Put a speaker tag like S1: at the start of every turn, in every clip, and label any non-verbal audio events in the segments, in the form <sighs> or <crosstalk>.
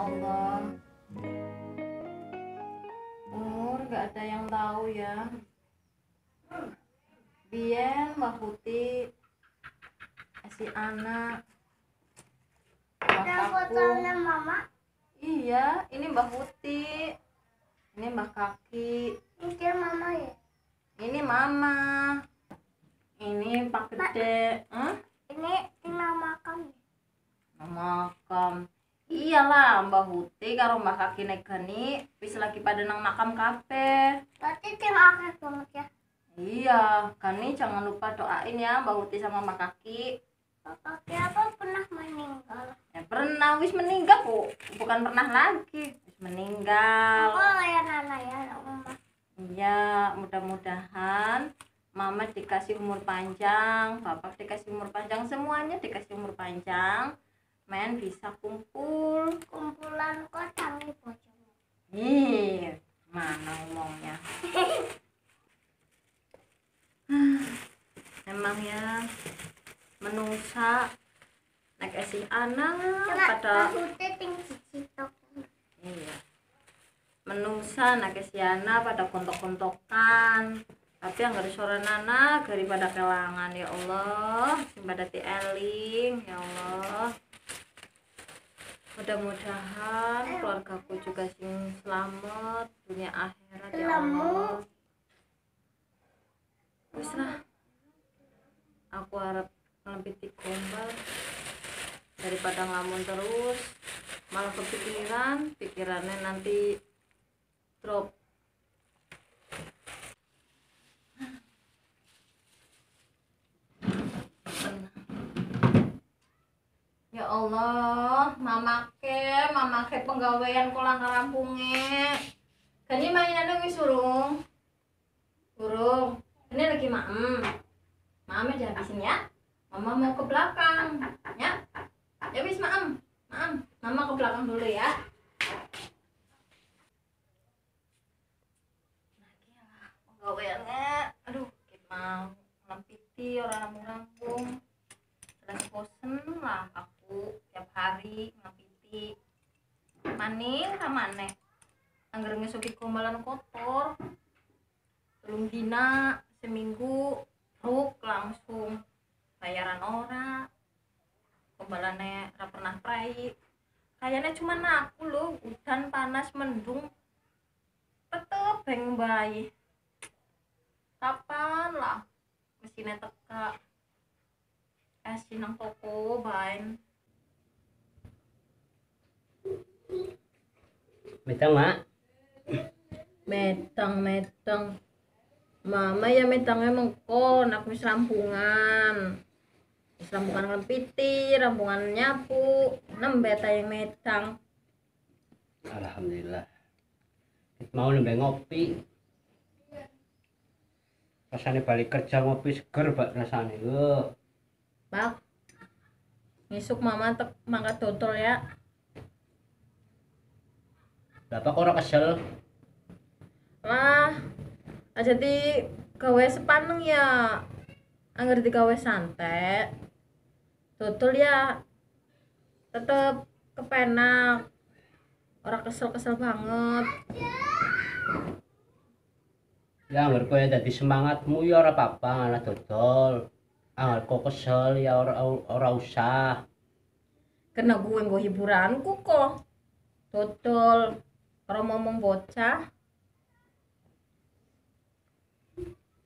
S1: Allah. Umur gak ada yang tahu ya. Bien Mbak Putih. Si anak
S2: Ada
S1: Mbak
S2: fotonya mama.
S1: iya ini Mbak Putih. Ini Mbak Kaki.
S2: Ini mama ya.
S1: ini Mama. Ini Pak Gede. Hah?
S2: Ini ini mama kamu.
S1: makam iyalah Mbak Huti karo Mbak Kaki Negani wis lagi pada nang makam kafe
S2: Berarti tim akhir banget ya.
S1: iya Gani jangan lupa doain ya Mbak Huti sama Mbak Kaki
S2: Bapak siapa pernah meninggal?
S1: ya pernah wis meninggal bu bukan pernah lagi wis meninggal
S2: Oh ya Nana ya Mama.
S1: iya mudah-mudahan Mama dikasih umur panjang, Bapak dikasih umur panjang, semuanya dikasih umur panjang. Men bisa kumpul.
S2: Kumpulan kota nih bocor.
S1: Ih, mana ngomongnya? <sighs> Emang ya menungsa naik esi anak pada iya menungsa naik esi anak pada kontok-kontokan tapi yang dari sore nana daripada kelangan ya Allah sing pada eling ya Allah mudah-mudahan keluargaku juga sing selamat dunia akhirat ya Allah. Wis lah. Aku harap lebih gombal daripada ngelamun terus. Malah kepikiran pikirannya nanti drop Ya Allah, mama ke, mama ke penggawean kulang karampunge. Kan ini mainannya wis urung. Urung. Ini lagi maem. Mama dihabisin ya. Mama mau ke belakang, ya. Ya wis maem. Maem. Mama ke belakang dulu ya. Penggaweannya. Aduh, gimana ngelampiti orang rampung-rampung. Terus bosen lah aku tiap hari ngapiti maning kamane anggar ngesuki gombalan kotor. Belum dina seminggu ruk langsung bayaran ora. Gombalannya ra pernah prai kayaknya cuma aku loh hujan panas mendung. Tetep beng bayi. Kapan lah? Mesinnya teka. Es nang toko bain
S3: Metang, Mak.
S1: metang metang mama ya metangnya mengkon aku wis rampungan wis rampungan ngempiti rampungan nyapu nembe yang metang
S3: Alhamdulillah. Mau nembe ngopi. Rasane balik kerja ngopi seger bak rasane. Yo.
S1: bak ngisuk mama tek mangkat dodol ya
S3: Bapak kok ora kesel?
S1: lah aja di gawe sepaneng ya anggar di gawe santai dodol ya tetep kepenak orang kesel-kesel banget
S3: Ya anggar kowe dadi semangatmu ya ora apa-apa ngana dodol. Anggar kok kesel ya ora ora usah.
S1: karena gue gue hiburanku kok dodol kalau ngomong bocah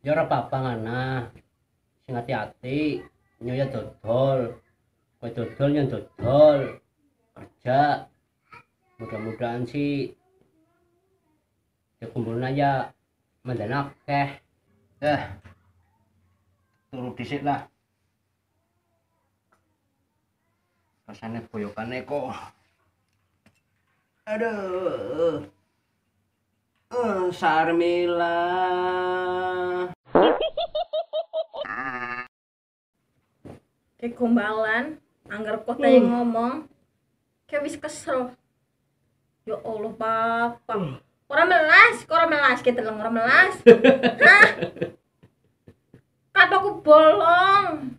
S3: Ya ora apa-apa ngana. Sing hati-hati. Nyoya dodol. Kowe dodol yang dodol. Kerja. Mudah-mudahan sih ya kumpulna ya mandan akeh. Eh. Turu dhisik lah. Rasane boyokane kok. Aduh. Eh, Sarmila.
S1: kayak gombalan anggar kota yang ngomong. Kayak wis kesel ya Allah bapak. Orang melas orang melas? Kita lang orang melas. <laughs> Hah? Kataku bolong.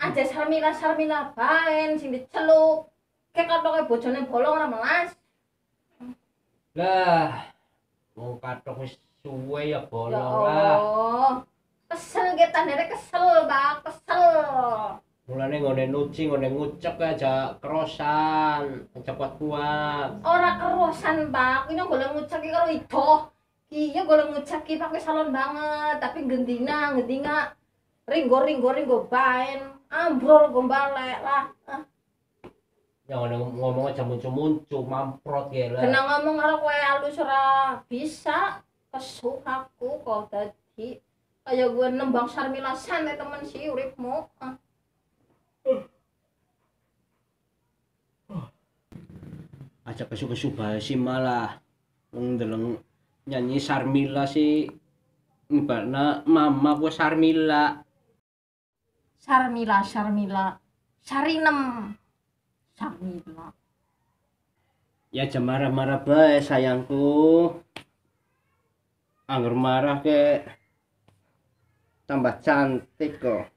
S1: Aja sarmila sarmila baen sing diceluk Kayak katoknya bojone bolong ora melas.
S3: Lah, mau katok wis suwe ya
S1: Ya
S3: bolong lah.
S1: Allah. Kesel kita kesel, Bang, kesel.
S3: Mulane ngone nuci, ngone ngucek aja kerosan, aja kuat-kuat.
S1: Ora kerosan, Bang. Ini golek nguceki karo ido. Iya golek nguceki pakai salon banget, tapi gendina, gendina ringgo ringgo ringgo baen. Ambrol gombale lah. Ah,
S3: Ya ngone ngomong aja muncul-muncul, mamprot ya lah.
S1: Kena ngomong karo kowe halus ora bisa. Kesuk aku kok dadi kaya gue nembang sarmila santai temen si uripmu. Ah.
S3: Aja kesu-kesu bae sih malah. Wong ndeleng nyanyi Sarmila sih Mbakna mama gua Sarmila.
S1: Sarmila, Sarmila, Sarinem, Sarmila.
S3: Ya aja marah-marah bae sayangku. Angger marah ke tambah cantik kok.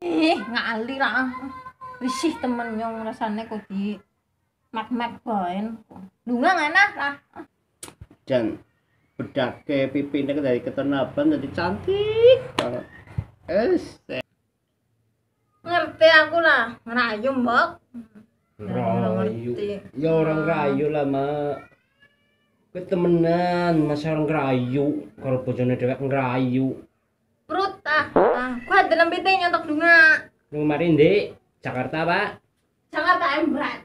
S1: Ih, ngali lah. Risih temen yang rasanya kok di mak-mak baen. Lunga enak lah.
S3: Dan bedake pipine dari ketenaban jadi cantik banget. Es.
S1: Ngerti aku lah, ngerayu mbak.
S3: Rayu. Ya orang rayu lah, Mak. Kowe temenan, masa orang rayu. Kalau bojone dhewek ngerayu.
S1: Perut ah, ah. Gua ada nembite nyontok dunga.
S3: Lu kemarin di Jakarta, Pak.
S1: Jakarta Embrat.